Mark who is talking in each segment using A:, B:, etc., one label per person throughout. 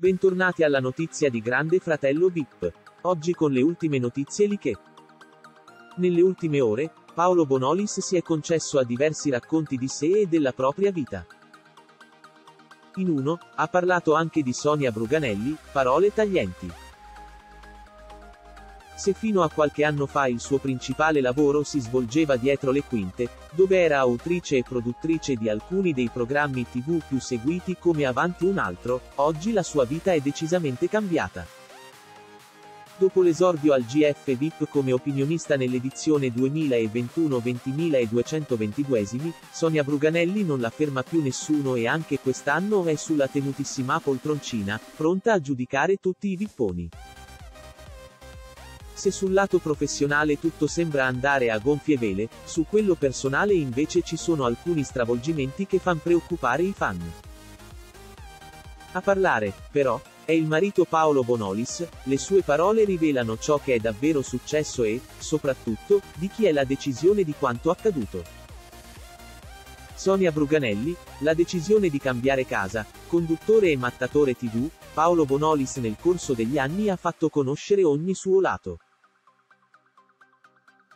A: Bentornati alla notizia di Grande Fratello VIP. Oggi con le ultime notizie liche. Nelle ultime ore, Paolo Bonolis si è concesso a diversi racconti di sé e della propria vita. In uno, ha parlato anche di Sonia Bruganelli, parole taglienti. Se fino a qualche anno fa il suo principale lavoro si svolgeva dietro le quinte, dove era autrice e produttrice di alcuni dei programmi tv più seguiti come Avanti un altro, oggi la sua vita è decisamente cambiata. Dopo l'esordio al GF VIP come opinionista nell'edizione 2021-20222, Sonia Bruganelli non la ferma più nessuno e anche quest'anno è sulla tenutissima poltroncina, pronta a giudicare tutti i vipponi. Se sul lato professionale tutto sembra andare a gonfie vele, su quello personale invece ci sono alcuni stravolgimenti che fan preoccupare i fan. A parlare, però, è il marito Paolo Bonolis, le sue parole rivelano ciò che è davvero successo e, soprattutto, di chi è la decisione di quanto accaduto. Sonia Bruganelli, la decisione di cambiare casa, conduttore e mattatore tv, Paolo Bonolis nel corso degli anni ha fatto conoscere ogni suo lato.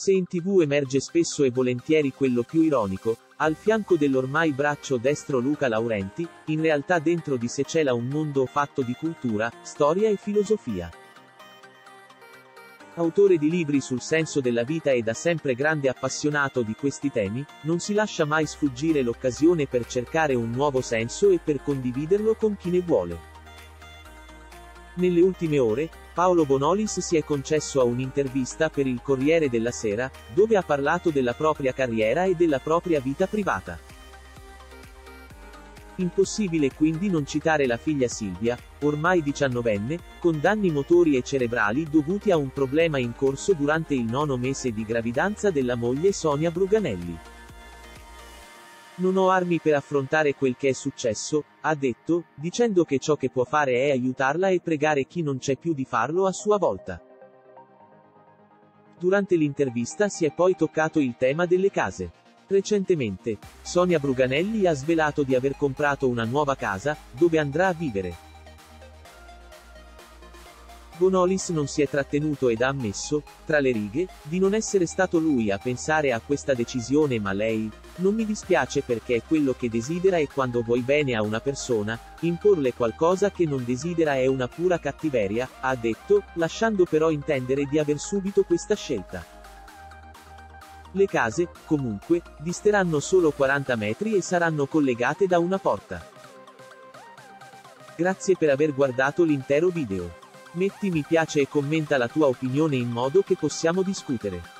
A: Se in tv emerge spesso e volentieri quello più ironico, al fianco dell'ormai braccio destro Luca Laurenti, in realtà dentro di sé cela un mondo fatto di cultura, storia e filosofia. Autore di libri sul senso della vita e da sempre grande appassionato di questi temi, non si lascia mai sfuggire l'occasione per cercare un nuovo senso e per condividerlo con chi ne vuole. Nelle ultime ore, Paolo Bonolis si è concesso a un'intervista per il Corriere della Sera, dove ha parlato della propria carriera e della propria vita privata. Impossibile quindi non citare la figlia Silvia, ormai diciannovenne, con danni motori e cerebrali dovuti a un problema in corso durante il nono mese di gravidanza della moglie Sonia Bruganelli. Non ho armi per affrontare quel che è successo, ha detto, dicendo che ciò che può fare è aiutarla e pregare chi non c'è più di farlo a sua volta. Durante l'intervista si è poi toccato il tema delle case. Recentemente, Sonia Bruganelli ha svelato di aver comprato una nuova casa, dove andrà a vivere. Bonolis non si è trattenuto ed ha ammesso, tra le righe, di non essere stato lui a pensare a questa decisione ma lei, non mi dispiace perché è quello che desidera e quando vuoi bene a una persona, imporle qualcosa che non desidera è una pura cattiveria, ha detto, lasciando però intendere di aver subito questa scelta. Le case, comunque, disteranno solo 40 metri e saranno collegate da una porta. Grazie per aver guardato l'intero video. Metti mi piace e commenta la tua opinione in modo che possiamo discutere.